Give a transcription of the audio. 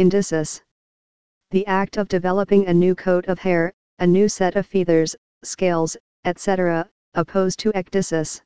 Endysis. The act of developing a new coat of hair, a new set of feathers, scales, etc., opposed to ecdysis.